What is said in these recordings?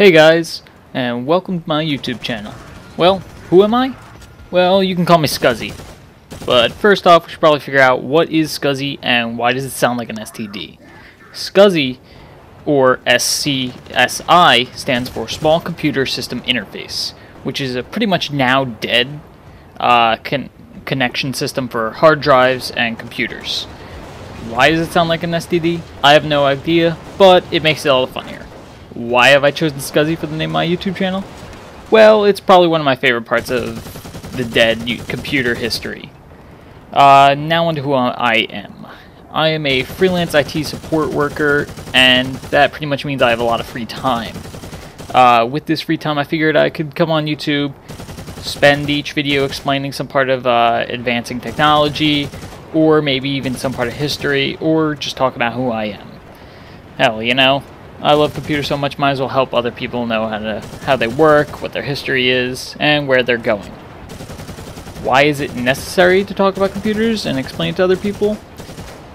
Hey guys, and welcome to my YouTube channel. Well, who am I? Well, you can call me Scuzzy. But first off, we should probably figure out what is Scuzzy and why does it sound like an STD. Scuzzy, or SCSI, stands for Small Computer System Interface, which is a pretty much now dead uh, con connection system for hard drives and computers. Why does it sound like an STD? I have no idea, but it makes it all the funnier. Why have I chosen Scuzzy for the name of my YouTube channel? Well, it's probably one of my favorite parts of the dead computer history. Uh, now on to who I am. I am a freelance IT support worker, and that pretty much means I have a lot of free time. Uh, with this free time, I figured I could come on YouTube, spend each video explaining some part of uh, advancing technology, or maybe even some part of history, or just talk about who I am. Hell, you know, I love computers so much, might as well help other people know how to how they work, what their history is, and where they're going. Why is it necessary to talk about computers and explain to other people?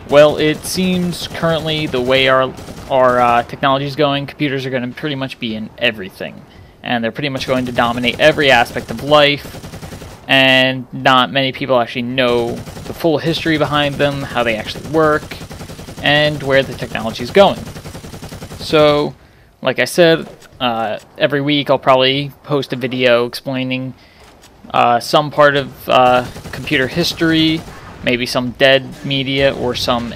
Well, it seems currently the way our our uh, technology is going, computers are going to pretty much be in everything, and they're pretty much going to dominate every aspect of life. And not many people actually know the full history behind them, how they actually work, and where the technology is going. So, like I said, uh, every week I'll probably post a video explaining uh, some part of uh, computer history, maybe some dead media or some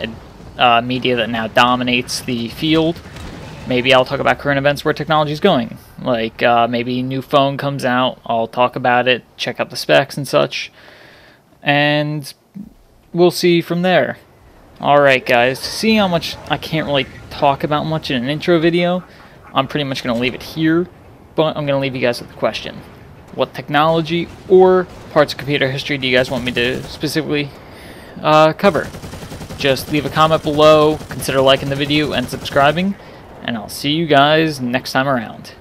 uh, media that now dominates the field. Maybe I'll talk about current events where technology is going. Like uh, maybe new phone comes out, I'll talk about it, check out the specs and such, and we'll see from there. Alright guys, see how much I can't really talk about much in an intro video, I'm pretty much going to leave it here, but I'm going to leave you guys with a question. What technology or parts of computer history do you guys want me to specifically uh, cover? Just leave a comment below, consider liking the video and subscribing, and I'll see you guys next time around.